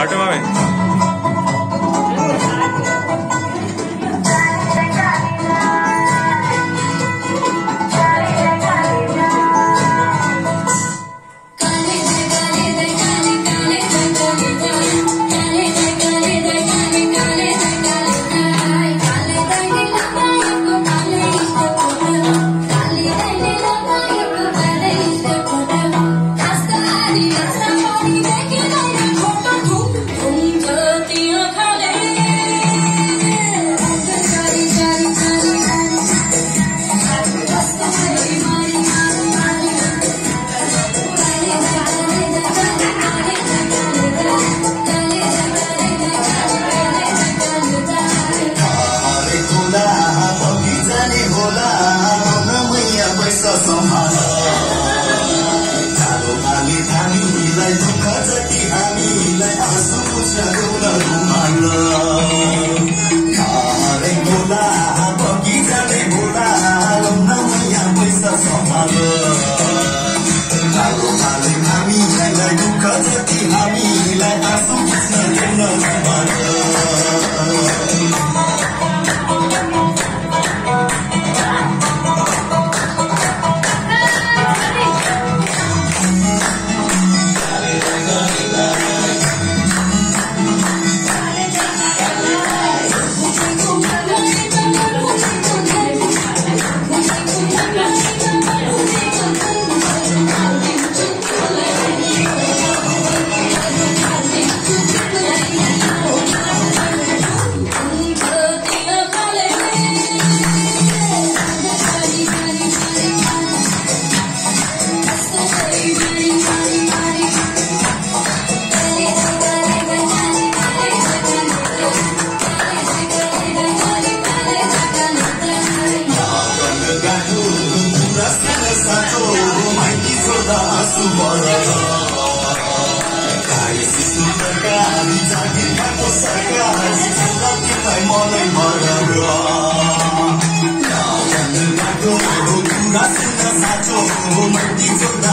हटवा में Hazreti Hamid I'm not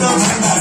ल